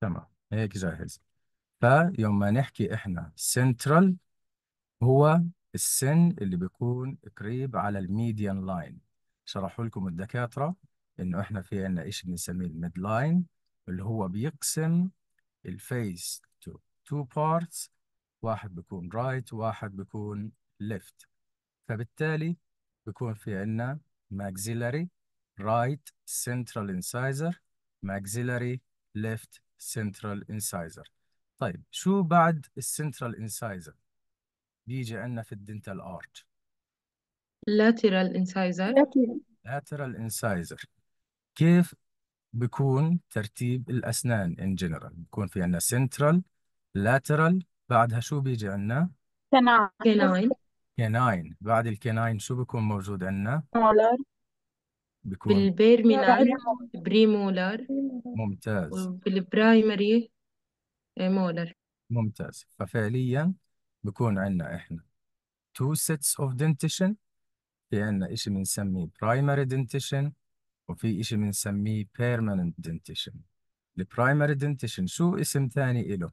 تمام. هيك جاهز. فيوم ما نحكي إحنا سنترال هو السن اللي بيكون قريب على ال median line شرحوا لكم الدكاترة إنه إحنا في عندنا شيء بنسميه ال midline اللي هو بيقسم ال face to two parts واحد بيكون right right وواحد بيكون left فبالتالي بيكون في عندنا maxillary right central incisor maxillary left central incisor. طيب شو بعد ال central incisor بيجي عندنا في ال dental arch lateral incisor. Lateral. Incisor. كيف بيكون ترتيب الأسنان in general بيكون في عندنا central lateral بعدها شو بيجي عندنا؟ Canine. canine بعد ال canine شو بيكون موجود عندنا؟ molar بيكون بال permanent premolar ممتاز. وبال primary molar. ممتاز. ففعليا بكون عندنا إحنا two sets of dentition. في عندنا إشي بنسميه primary dentition وفي إشي بنسميه permanent dentition. ال primary dentition شو اسم ثاني إله؟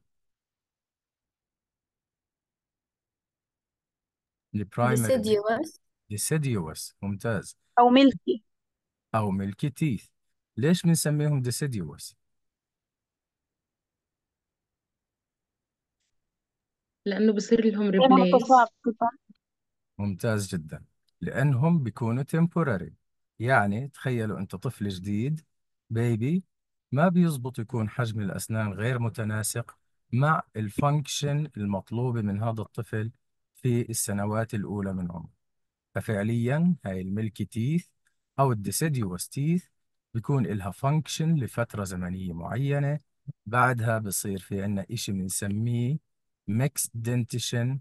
ال primary deciduous. deciduous. ممتاز. أو ملكي أو milky teeth ليش بنسميهم deciduous لأنه بصير لهم لأنها replace متساقطة ممتاز جدا. لأنهم بيكونوا temporary. يعني تخيلوا أنت طفل جديد baby ما بيزبط يكون حجم الأسنان غير متناسق مع ال function المطلوبة من هذا الطفل في السنوات الأولى من عمره. ففعليا هاي ال milky teeth أو ال deciduous teeth بيكون إلها function لفترة زمنية معينة. بعدها بصير في عنا إشي بنسميه mixed dentition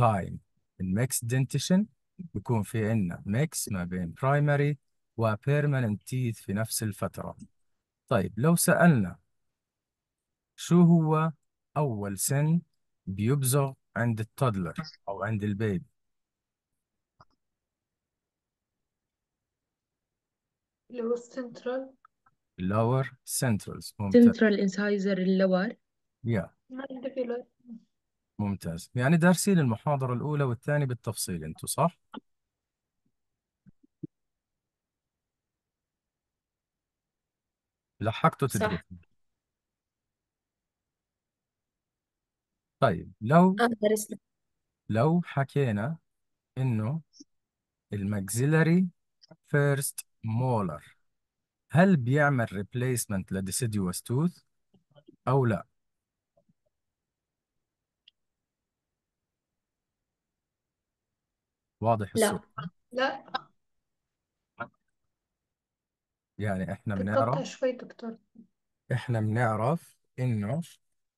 time. ال mixed dentition بيكون في عنا mix ما بين primary و permanent teeth في نفس الفترة. طيب لو سألنا شو هو أول سن بيبزغ عند ال toddler أو عند ال baby؟ هو ال central lower centrals. ممتاز. Central incisor ال lower يا mandibular ممتاز. يعني دارسين المحاضرة الأولى والثانية بالتفصيل أنتوا صح؟ لحقتوا صح. تدرسوا طيب لو درسنا. لو حكينا إنه ال maxillary first molar. هل بيعمل replacement ل deciduous tooth أو لا؟ واضح السؤال. لا. لا يعني بتقطع بنعرف شوي دكتور. إحنا بنعرف إنه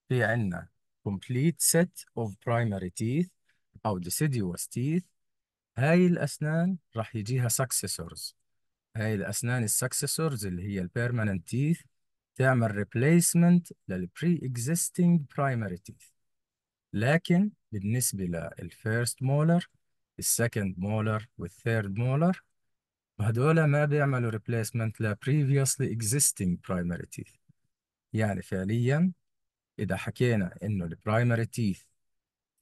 في عنا complete set of primary teeth أو deciduous teeth. هاي الأسنان راح يجيها successors. هاي الأسنان ال successors اللي هي ال permanent teeth تعمل replacement لل pre-existing primary teeth. لكن بالنسبة لل first molar ال second molar وال third molar هذول ما بيعملوا replacement ل previously existing primary teeth. يعني فعليا إذا حكينا إنه ال primary teeth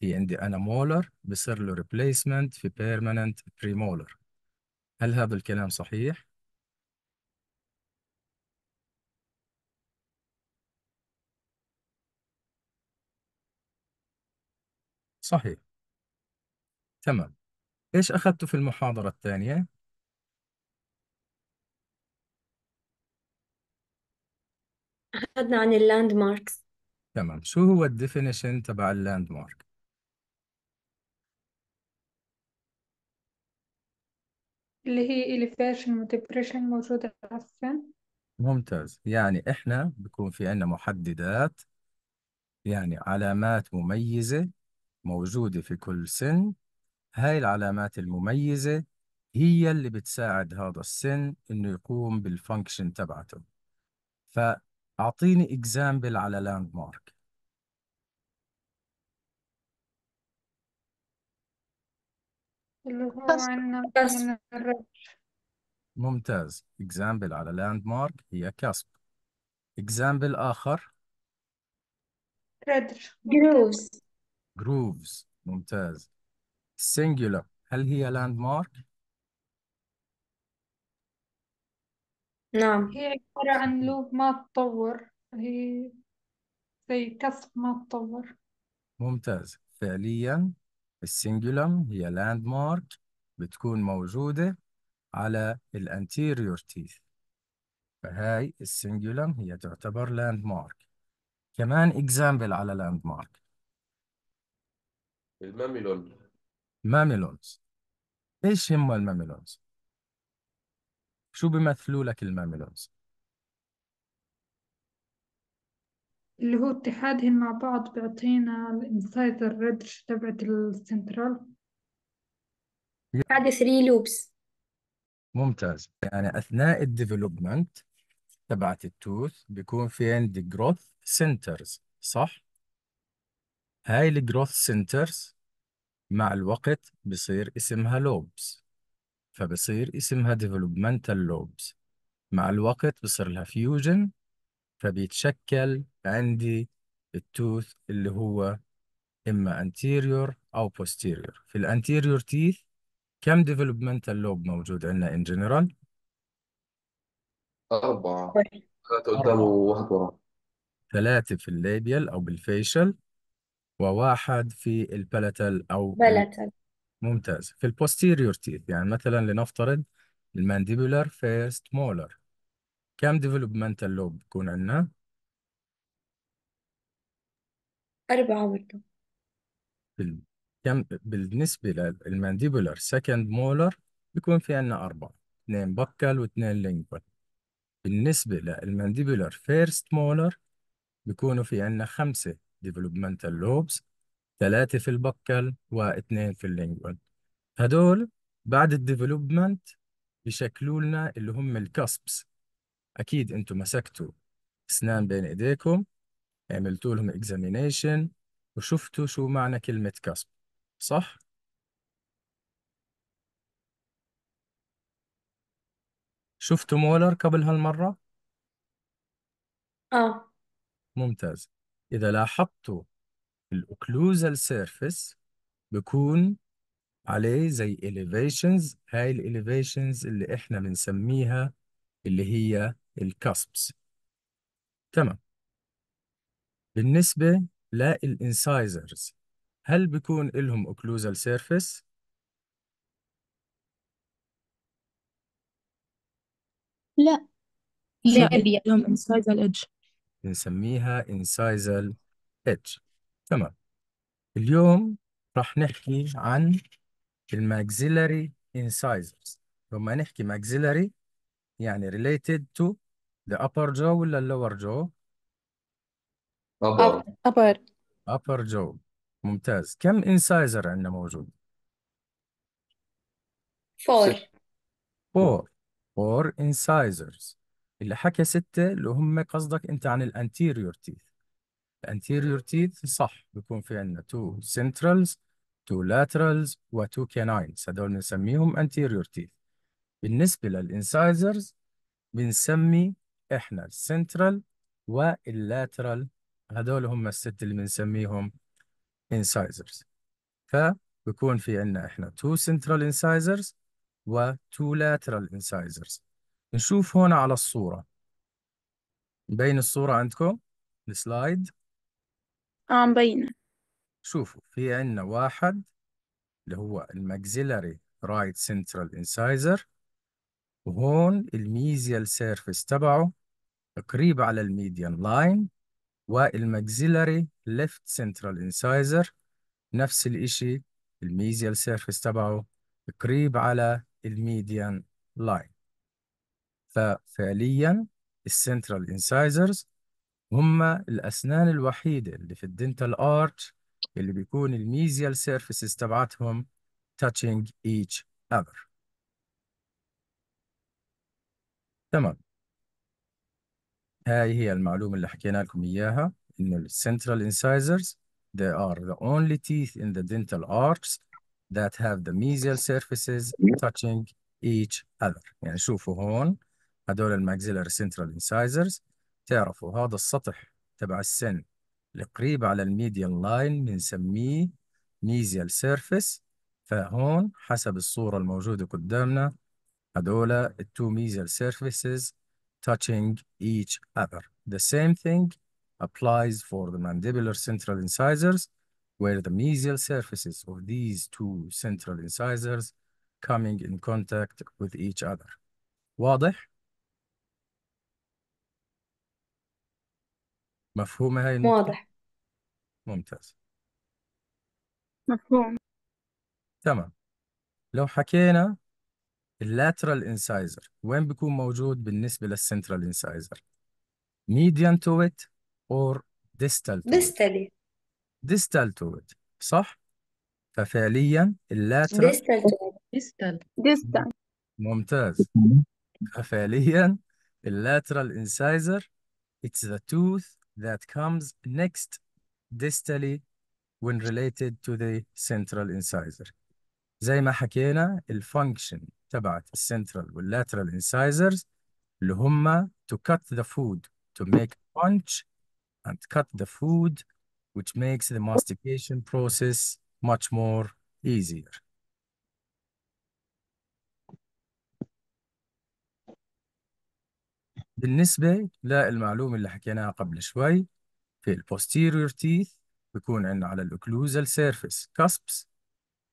في عندي أنا molar بصير له replacement في permanent premolar. هل هذا الكلام صحيح؟ صحيح تمام إيش أخذته في المحاضرة الثانية؟ أخذنا عن ال landmarks تمام شو هو ال definition تبع ال landmark؟ اللي هي elevation و depression موجودة السن ممتاز. يعني إحنا بكون في عندنا محددات يعني علامات مميزة موجودة في كل سن. هاي العلامات المميزة هي اللي بتساعد هذا السن إنه يقوم بال function تبعته. فأعطيني example على landmark اللي هو بس من ال rib ممتاز. example على landmark هي cusp. example آخر. ردر جروز grooves. ممتاز. Singular. هل هي landmark نعم. هي عبارة عن lobe ما تطور. هي زي كسر ما تطور. ممتاز. فعليا. ال cingulum هي landmark بتكون موجودة على ال anterior teeth فهاي ال cingulum هي تعتبر landmark كمان example على landmark ال mamelon. mamelons. إيش هم ال mamelons؟ شو بيمثلوا لك ال mamelons؟ اللي هو اتحادهم مع بعض بيعطينا ال incisal ridge تبعت السنترال هذه 3 lobes ممتاز. يعني أثناء ال development تبعت ال tooth بيكون في عندي growth centers صح؟ هاي ال growth centers مع الوقت بصير اسمها lobes فبصير اسمها developmental lobes. مع الوقت بصير لها fusion فبيتشكل عندي ال tooth اللي هو إما anterior أو posterior. في ال anterior teeth كم developmental lobe موجود عندنا in general؟ أربعة. ثلاثة قدام أربعة. وواحد ورا. ثلاثة في ال labial أو بال facial وواحد في ال palatal أو ال- palatal ممتاز. في ال posterior teeth يعني مثلا لنفترض ال mandibular first molar كم developmental lobe بكون عندنا؟ أربعة برضه بال... كم بالنسبة لل mandibular second molar بيكون في عندنا أربعة اثنين buccal واثنين lingual بالنسبة لل mandibular first molar بيكونوا في عندنا خمسة developmental lobes ثلاثة في ال buccal واثنين في ال lingual هدول بعد ال development بيشكلوا لنا اللي هم ال cusps أكيد أنتم مسكتوا أسنان بين إيديكم عملتوا لهم examination وشفتوا شو معنى كلمة cusp صح؟ شفتوا molar قبل هالمرة؟ آه ممتاز إذا لاحظتوا ال occlusal surface بكون عليه زي elevations هاي ال elevations اللي إحنا بنسميها اللي هي ال cusps تمام. بالنسبة لل incisors هل بيكون لهم occlusal surface؟ لا. لا لهم incisal edge بنسميها incisal edge. تمام. اليوم راح نحكي عن ال maxillary incisors. لما نحكي maxillary يعني related to the upper jaw ولا lower jaw? upper upper upper. Jaw. ممتاز. كم incisor عندنا موجود؟ four ست. Four. Four incisors. اللي حكى ستة اللي هم قصدك أنت عن ال anterior teeth ال anterior teeth صح. بيكون في عندنا two centrals two laterals و two canines. هدول بنسميهم anterior teeth. بالنسبة لل incisors بنسمي إحنا ال central وال lateral هدول هم الست اللي بنسميهم incisors. فبكون في عندنا إحنا two central incisors و two lateral incisors. نشوف هنا على الصورة. مبين الصورة عندكم؟ ال slide. آه مبينة شوفوا في عندنا واحد اللي هو ال maxillary right central incisor وهون ال mesial surface تبعه قريب على ال median line وال maxillary left central incisor نفس الإشي ال mesial surface تبعه قريب على ال median line. ففعليا ال central incisors هم الأسنان الوحيدة اللي في ال dental arch اللي بيكون ال mesial surfaces تبعتهم touching each other. تمام. هاي هي المعلومة اللي حكينا لكم إياها إنه ال central incisors they are the only teeth in the dental arch that have the mesial surfaces touching each other. يعني شوفوا هون هدول ال maxillary central incisors. تعرفوا هذا السطح تبع السن القريب على ال median line بنسميه mesial surface فهون حسب الصورة الموجودة قدامنا هدول التو mesial surfaces touching each other. The same thing applies for the mandibular central incisors where the mesial surfaces of these two central incisors coming in contact with each other. واضح؟ مفهومة هاي النقطة؟ واضح ممتاز مفهوم تمام لو حكينا ال lateral incisor. وين بيكون موجود بالنسبة لل central incisor؟ mesial to it or distal to it distally distal to it صح؟ ففعليا ال lateral distal distal distal ممتاز. ففعليا ال lateral incisor it's the tooth that comes next distally when related to the central incisor. زي ما حكينا ال function تبعت ال central وال lateral incisors اللي هم to cut the food to make punch and cut the food which makes the mastication process much more easier بالنسبة للمعلومة اللي حكيناها قبل شوي في ال posterior teeth بيكون عندنا على ال occlusal surface cusps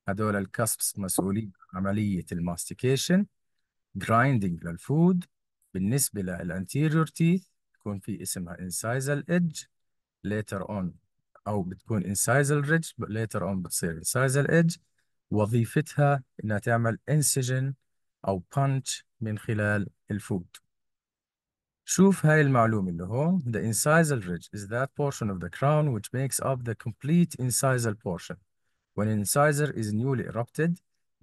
هدول ال cusps مسؤولين عملية ال mastication grinding للفود بالنسبة للانتيريور تيث بيكون في اسمها incisal edge later on أو بتكون incisal ridge later on بتصير incisal edge وظيفتها إنها تعمل incision أو punch من خلال الفود شوف هاي المعلومة اللي هون the incisal ridge is that portion of the crown which makes up the complete incisal portion when an incisor is newly erupted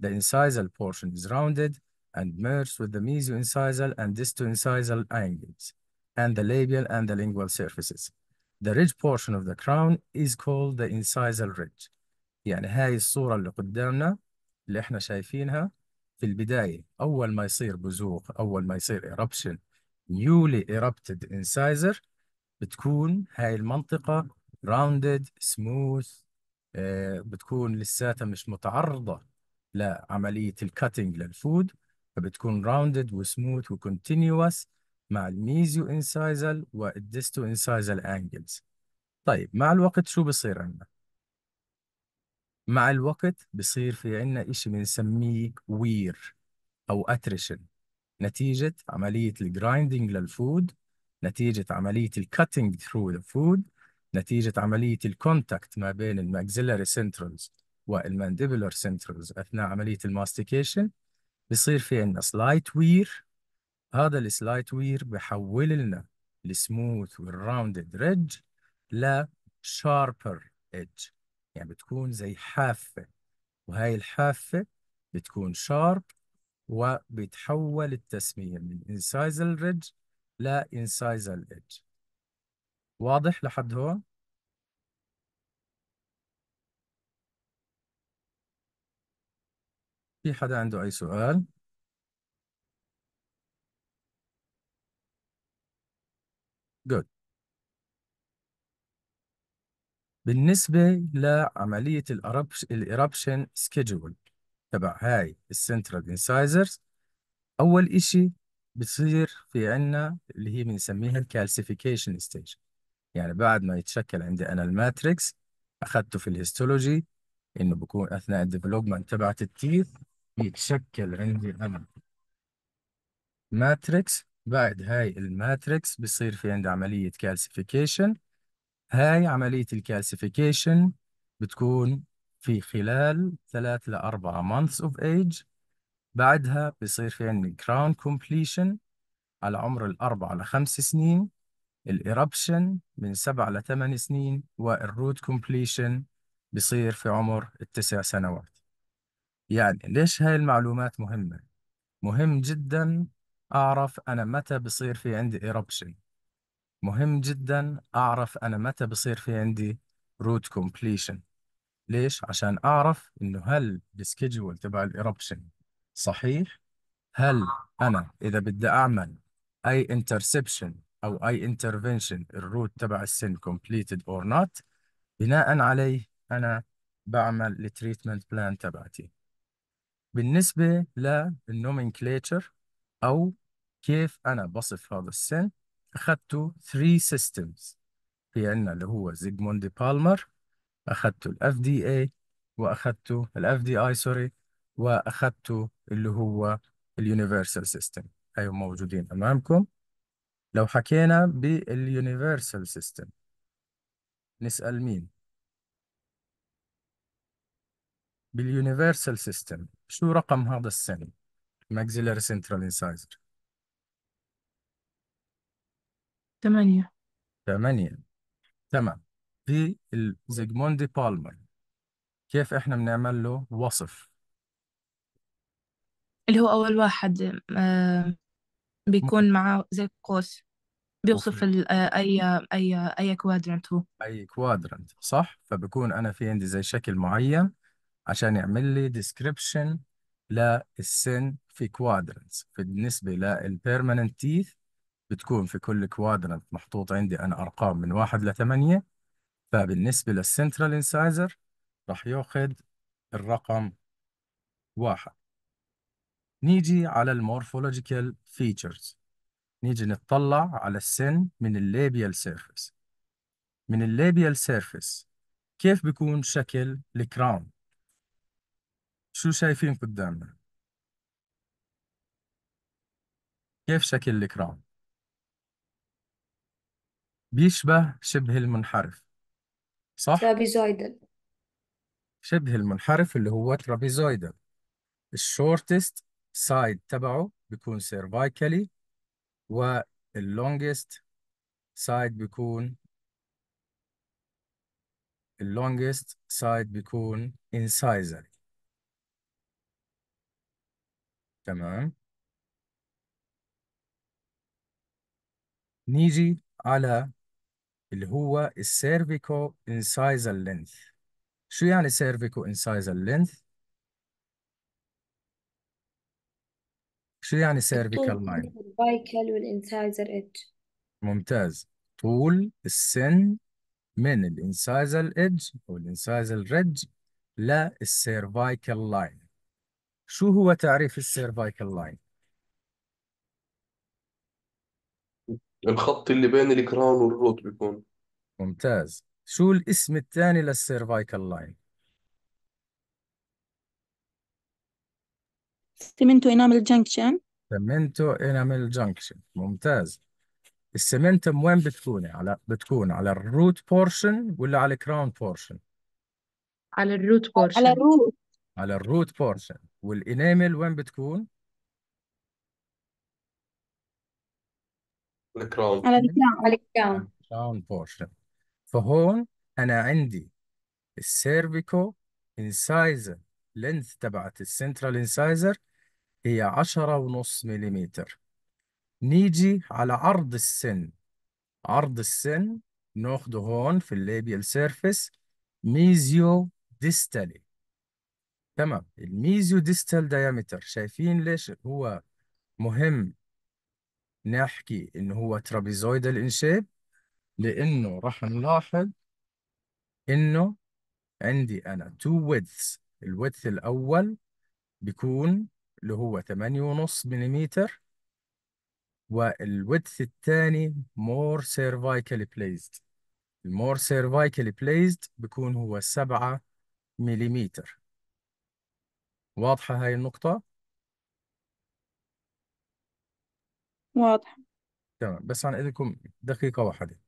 the incisal portion is rounded and merged with the mesioincisal and distoincisal angles and the labial and the lingual surfaces the ridge portion of the crown is called the incisal ridge يعني هاي الصورة اللي قدامنا اللي احنا شايفينها في البداية أول ما يصير بزوغ أول ما يصير eruption newly erupted incisor بتكون هاي المنطقة rounded smooth آه، بتكون لساتها مش متعرضة لعملية ال cutting لل food فبتكون rounded و smooth و continuous مع ال mesio-incisal وال disto-incisal angles طيب مع الوقت شو بصير عندنا؟ مع الوقت بصير في عندنا إشي بنسميه wear أو attrition نتيجة عملية ال grinding لل food نتيجة عملية ال cutting through the food نتيجة عملية ال contact ما بين ال maxillary centrals وال mandibular centrals أثناء عملية ال mastication بصير في عندنا slight wear هذا ال slight wear بحول لنا ال smooth وال rounded ridge ل sharper edge يعني بتكون زي حافة وهاي الحافة بتكون sharp وبيتحول التسمية من incisal ridge ل incisal edge. واضح لحد هون؟ في حدا عنده أي سؤال؟ good بالنسبة لعملية ال eruption schedule تبع هاي ال central incisors أول إشي بتصير في عنا اللي هي بنسميها ال calcification stage يعني بعد ما يتشكل عندي أنا ال matrix أخذته في ال histology إنه بكون أثناء ال development تبعت ال teeth بيتشكل عندي أنا matrix. بعد هاي ال matrix بصير في عندي عملية calcification هاي عملية ال calcification بتكون في خلال ثلاث لأربعة months of age. بعدها بصير في عندي crown completion على عمر الأربع لخمس سنين. الإربشن من سبع لثمان سنين والروت completion بصير في عمر التسع سنوات يعني ليش هاي المعلومات مهمة؟ مهم جدا أعرف أنا متى بصير في عندي eruption مهم جدا أعرف أنا متى بصير في عندي root completion ليش؟ عشان أعرف إنه هل ال schedule تبع ال eruption صحيح؟ هل أنا إذا بدي أعمل أي interception أو أي intervention ال root تبع السن completed or not بناء عليه أنا بعمل ال treatment plan تبعتي. بالنسبة لل nomenclature أو كيف أنا بصف هذا السن أخذته 3 systems في عندنا اللي هو Zsigmondy Palmer أخذته ال FDI وأخذته ال FDI sorry وأخذته اللي هو ال universal system أيوة موجودين أمامكم. لو حكينا بال universal system نسأل مين؟ بال universal system شو رقم هذا السن؟ maxillary central incisor ثمانية. ثمانية. تمام. في ال Zsigmondy Palmer. كيف إحنا بنعمل له وصف؟ اللي هو أول واحد آه بيكون معاه زي قوس بيوصف ال- آه، أي أي أي quadrant هو. أي quadrant صح؟ فبكون أنا في عندي زي شكل معين عشان يعمل لي description للسن في quadrants بالنسبة لل permanent teeth بتكون في كل quadrant محطوط عندي أنا أرقام من واحد لثمانية فبالنسبة لل central incisor راح ياخذ الرقم واحد. نيجي على ال morphological features. نيجي نتطلع على السن من ال labial surface من ال labial surface كيف بيكون شكل ال crown؟ شو شايفين قدامنا؟ كيف شكل ال crown؟ بيشبه شبه المنحرف صح؟ trapezoidal. شبه المنحرف اللي هو trapezoidal. ال shortest side تبعه بيكون cervically وال longest side بيكون ال longest side بيكون incisally تمام؟ نيجي على اللي هو ال cervico-incisal length شو يعني cervico-incisal length شو يعني cervical line ال cervical وال incisal edge. ممتاز. طول السن من ال incisal edge أو ال incisal ridge لل cervical line شو هو تعريف ال cervical line الخط اللي بين ال crown وال root بيكون. ممتاز. شو الاسم الثاني لل cervical line cemento-enamel junction cemento-enamel junction ممتاز. ال cementum وين بتكون؟ على بتكون على ال root portion ولا على ال crown portion على الروت على بورشن الروت على الروت بورشن والانيمل وين بتكون؟ الكراون على الكراون على الكراون الكراون بورشن فهون أنا عندي ال cervico-incisal length تبعت ال central incisor هي عشرة ونص مليمتر. نيجي على عرض السن. عرض السن ناخده هون في ال labial surface mesiodistally. تمام. ال mesiodistal diameter شايفين ليش هو مهم نحكي انه هو trapezoidal in shape لأنه راح نلاحظ إنه عندي أنا two width ال width الأول بيكون اللي هو 8.5 مليمتر وال width الثاني more cervically placed ال more cervically placed بيكون هو 7 مليمتر. واضحة هاي النقطة؟ واضح تمام بس عن إذنكم دقيقة واحدة.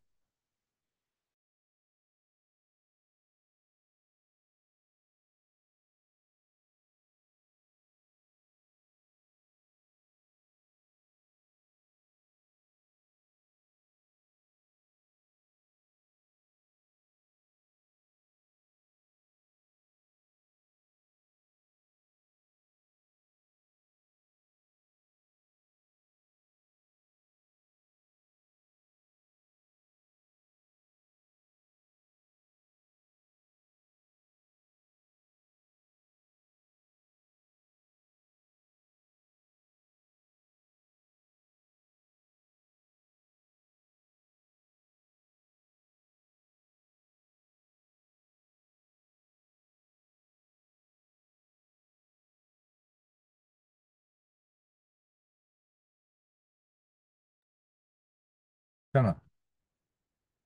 تمام.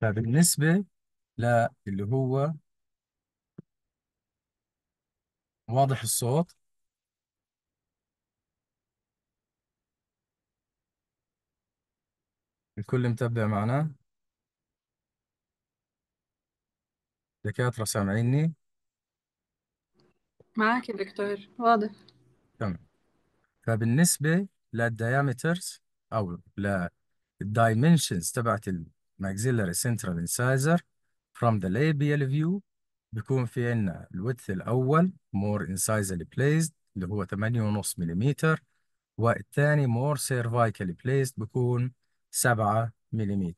فبالنسبة للي هو واضح الصوت. الكل متابع معنا؟ دكاترة سامعيني؟ معاك يا دكتور واضح. تمام. فبالنسبة لل diameters أو لل dimensions تبعت ال maxillary central incisor from the labial view بيكون في عندنا ال width الأول more incisally placed اللي هو 8.5 ملم والثاني more cervically placed بيكون 7 ملم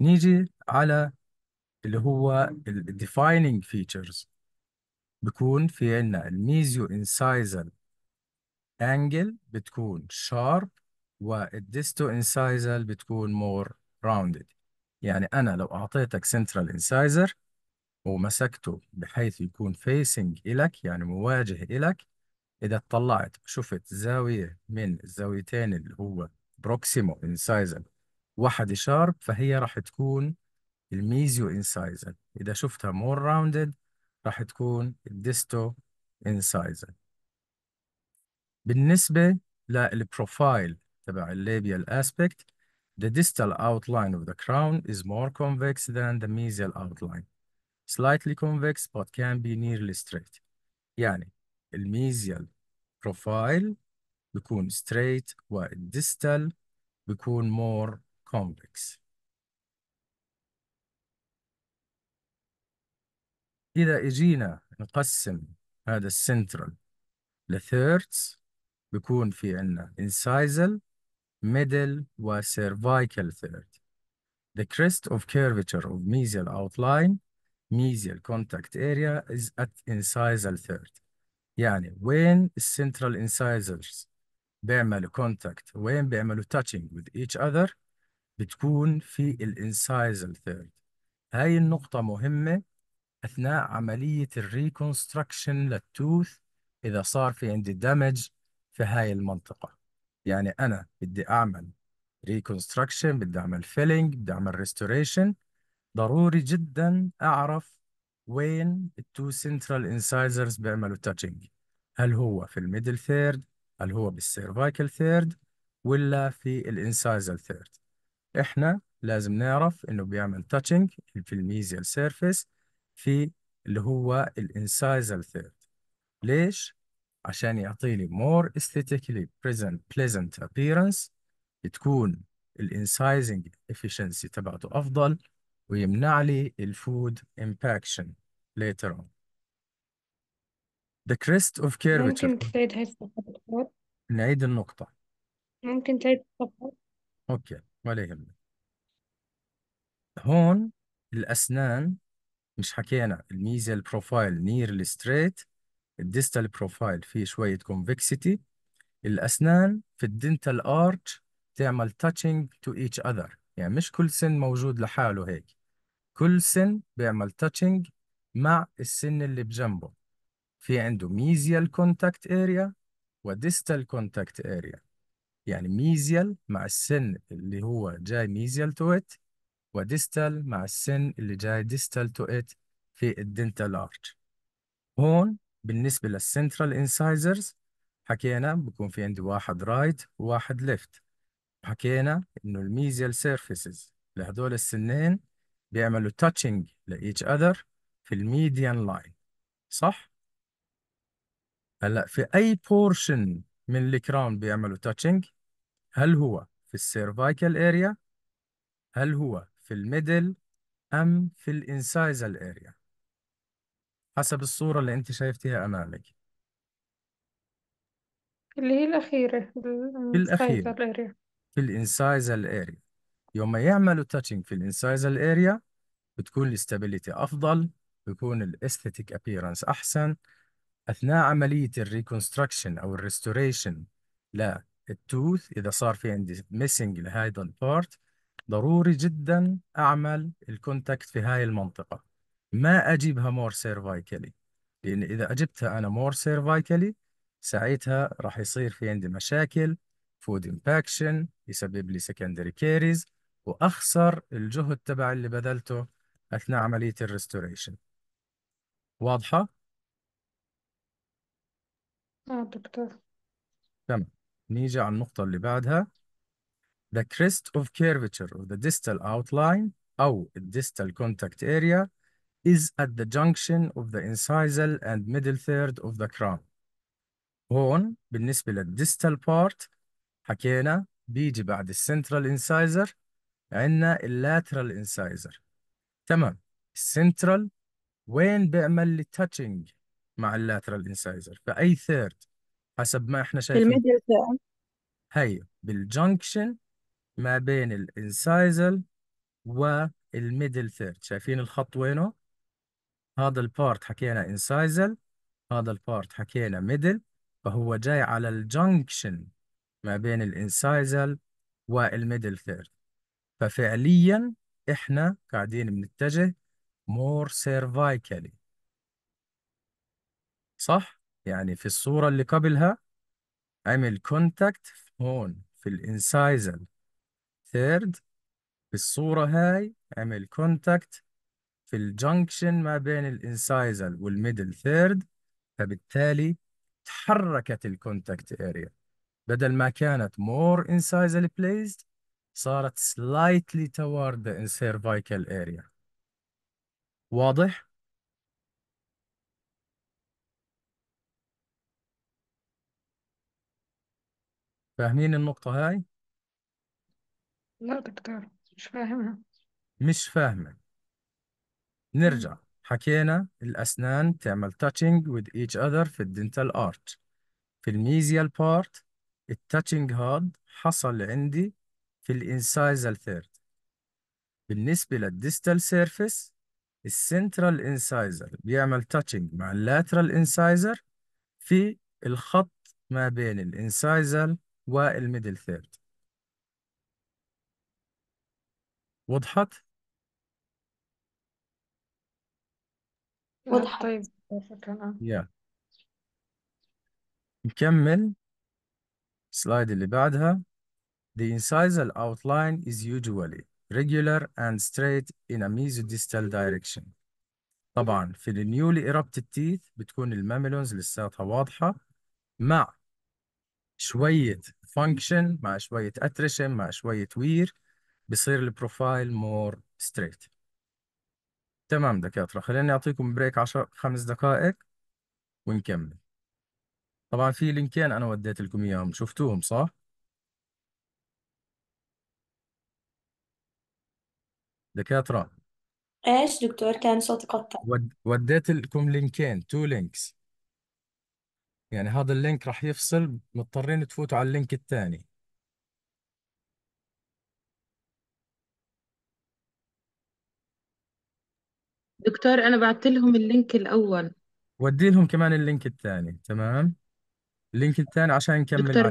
نيجي على اللي هو ال defining features. بيكون في عندنا ال mesio-incisal angle بتكون sharp وال disto-incisal بتكون more rounded يعني أنا لو أعطيتك central incisor ومسكته بحيث يكون facing إلك يعني مواجه إلك إذا اطلعت شفت زاوية من الزاويتين اللي هو proximo-incisal واحد sharp فهي راح تكون ال mesio-incisal إذا شفتها more rounded راح تكون الديستو انسايزل بالنسبة لل profile تبع ال labial aspect the distal outline of the crown is more convex than the mesial outline slightly convex but can be nearly straight يعني ال mesial profile بيكون straight وال distal بيكون more convex إذا إجينا نقسم هذا السنترال لثيردز بيكون في عندنا incisal middle و cervical third. The crest of curvature of mesial outline mesial contact area is at incisal third. يعني وين السنترال incisors بيعملوا contact وين بيعملوا touching with each other بتكون في ال incisal third هاي النقطة مهمة أثناء عملية ال reconstruction لل tooth إذا صار في عندي damage في هاي المنطقة. يعني أنا بدي أعمل reconstruction بدي أعمل filling بدي أعمل restoration ضروري جدا أعرف وين ال two central incisors بيعملوا touching هل هو في ال middle third هل هو بال cervical third ولا في ال incisal third إحنا لازم نعرف إنه بيعمل touching في ال mesial surface في اللي هو ال incisal third ليش؟ عشان يعطيني more aesthetically present pleasant appearance تكون ال incising efficiency تبعته أفضل ويمنع لي ال food impaction later on. The crest of curvature ممكن تعيد هاي الصفحة دكتور نعيد النقطة. ممكن تعيد الصفحة okay ولا يهمك. هون الأسنان مش حكينا ال mesial profile nearly straight ال distal profile فيه شوية convexity الأسنان في ال dental arch تعمل touching to each other. يعني مش كل سن موجود لحاله هيك. كل سن بيعمل touching مع السن اللي بجنبه. في عنده mesial contact area و distal contact area يعني mesial مع السن اللي هو جاي mesial to it و distal مع السن اللي جاي distal to it في ال dental arch هون بالنسبة لل central incisors حكينا بكون في عندي واحد right وواحد left حكينا إنه ال mesial surfaces لهدول السنين بيعملوا touching ل each other في ال median line صح؟ هلأ في أي portion من ال crown بيعملوا touching هل هو في ال cervical area هل هو في ال middle أم في ال incisal area حسب الصورة اللي أنت شايفتيها أمامك اللي هي الأخيرة في الأخير ال incisal area في ال incisal area يوم يعملوا touching في ال incisal area بتكون ال stability أفضل بيكون ال aesthetic appearance أحسن. أثناء عملية ال reconstruction أو ال restoration لل tooth إذا صار في عندي missing لهذا ال part ضروري جدا أعمل ال contact في هاي المنطقة. ما أجيبها more cervically لأن إذا أجبتها أنا more cervically ساعتها راح يصير في عندي مشاكل food impaction يسبب لي secondary caries وأخسر الجهد تبع اللي بذلته أثناء عملية ال restoration واضحة؟ آه دكتور. تمام. نيجي على النقطة اللي بعدها. The crest of curvature of the distal outline أو distal contact area is at the junction of the incisal and middle third of the crown. هون بالنسبة لل distal part حكينا بيجي بعد ال central incisor عندنا ال lateral incisor. تمام. السنترال وين بيعمل touching مع ال lateral incisor؟ في أي third حسب ما إحنا في شايفين. ال middle third هي بال junction ما بين ال incisal وال middle third شايفين الخط وينه؟ هذا ال part حكينا incisal هذا ال part حكينا middle فهو جاي على ال junction ما بين ال incisal وال middle third ففعليا إحنا قاعدين بنتجه more cervically صح؟ يعني في الصورة اللي قبلها عمل contact هون في ال incisal third في الصورة هاي عمل contact في ال junction ما بين ال incisal وال middle third فبالتالي تحركت ال contact area بدل ما كانت more incisal placed صارت slightly toward the cervical area واضح؟ فاهمين النقطة هاي؟ لا دكتور مش فاهمها مش فاهمة نرجع. حكينا الأسنان تعمل touching with each other في ال dental arch في ال mesial part ال touching هاد حصل عندي في ال incisal third بالنسبة لل distal surface ال central incisor بيعمل touching مع ال lateral incisor في الخط ما بين ال incisal وال middle third وضحت؟ لا وضحت. طيب شكرا آه. يا نكمل ال slide اللي بعدها The incisal outline is usually regular and straight in a mesiodistal direction. طبعا في ال newly erupted teeth بتكون ال mamelons لساتها واضحة مع شوية function مع شوية attrition مع شوية wear بصير ال profile more straight تمام دكاترة. خليني أعطيكم break عشر خمس دقائق ونكمل. طبعا في لينكين أنا وديت لكم إياهم شفتوهم صح؟ دكاترة. إيش دكتور؟ كان صوتي قطع ود... وديت لكم link ين two links يعني هذا ال link راح يفصل مضطرين تفوتوا على ال link الثاني. دكتور أنا بعت لهم ال link الأول. ودي لهم كمان ال link الثاني تمام؟ ال link الثاني عشان نكمل دكتور